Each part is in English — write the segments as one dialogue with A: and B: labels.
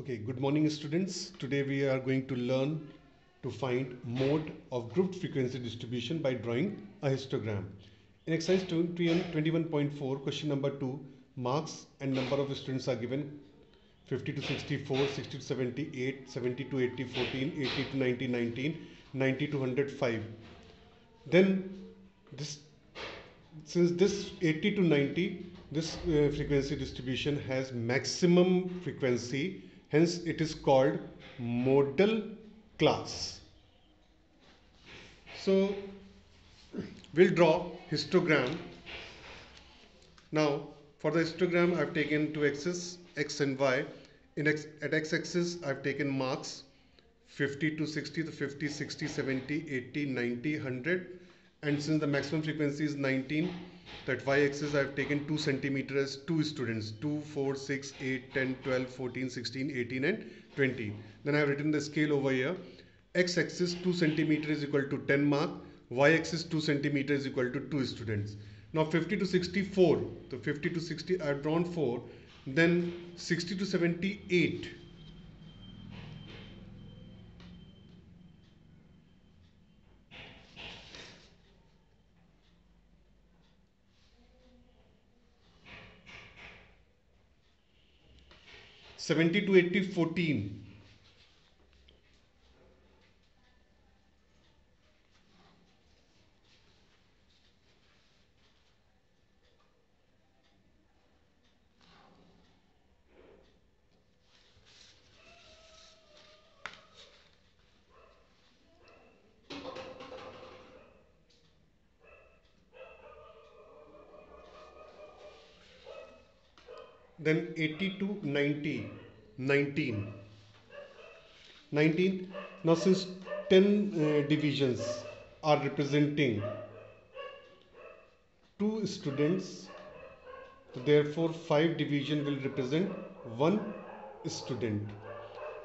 A: Okay, good morning students. Today we are going to learn to find mode of grouped frequency distribution by drawing a histogram. In exercise 21.4 question number 2 marks and number of students are given 50 to 64, 60 to 78, 70 to 80, 14, 80 to 90, 19, 90 to 105. Then this since this 80 to 90 this uh, frequency distribution has maximum frequency hence it is called modal class. So we'll draw histogram. Now for the histogram I've taken two axes x and y. In x, at x-axis I've taken marks 50 to 60 to 50 60 70 80 90 100 and since the maximum frequency is 19 that y-axis I've taken 2 centimeters, 2 students 2 4 6 8 10 12 14 16 18 and 20 then I've written the scale over here. X-axis 2 centimeter is equal to 10 mark y-axis 2 centimeter is equal to 2 students. Now 50 to 64 so 50 to 60 I've drawn 4 then 60 to 78 70 to 80 14 then 80 to 90 19 19 now since 10 uh, divisions are representing two students therefore 5 division will represent one student.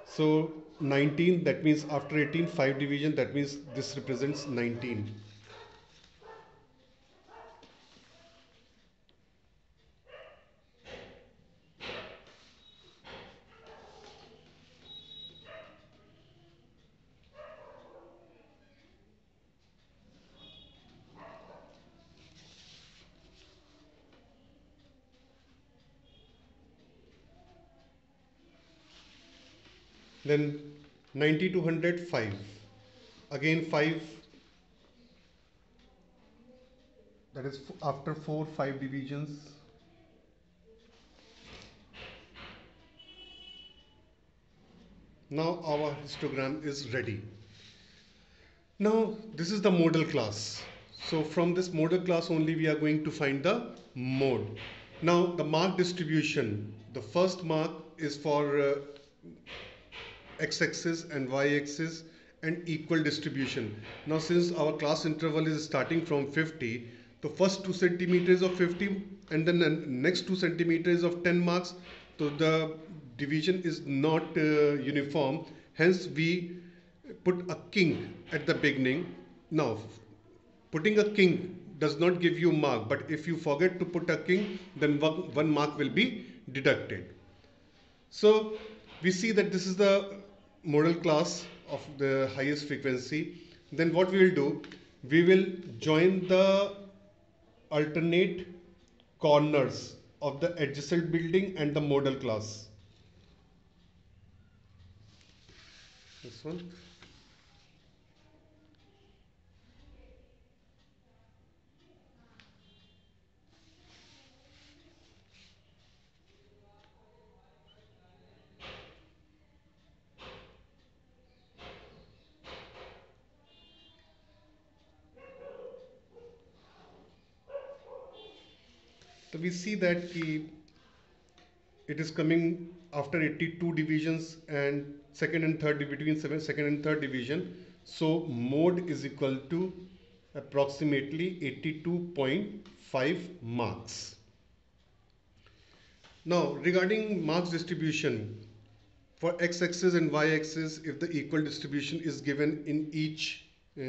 A: So 19 that means after 18 5 division that means this represents 19 then 90 to 100 5 again 5 that is after 4 5 divisions. Now our histogram is ready. Now this is the modal class. So from this modal class only we are going to find the mode. Now the mark distribution. The first mark is for uh, x-axis and y-axis and equal distribution. Now since our class interval is starting from 50, the first 2 centimeters of 50 and then the next 2 centimeters of 10 marks, so the division is not uh, uniform. Hence we put a kink at the beginning. Now putting a kink does not give you mark but if you forget to put a kink then one, one mark will be deducted. So we see that this is the modal class of the highest frequency then what we will do we will join the alternate corners of the adjacent building and the modal class. This one So we see that it is coming after 82 divisions and second and third between seven, second and third division. So mode is equal to approximately 82.5 marks. Now regarding marks distribution for x-axis and y-axis if the equal distribution is given in each uh,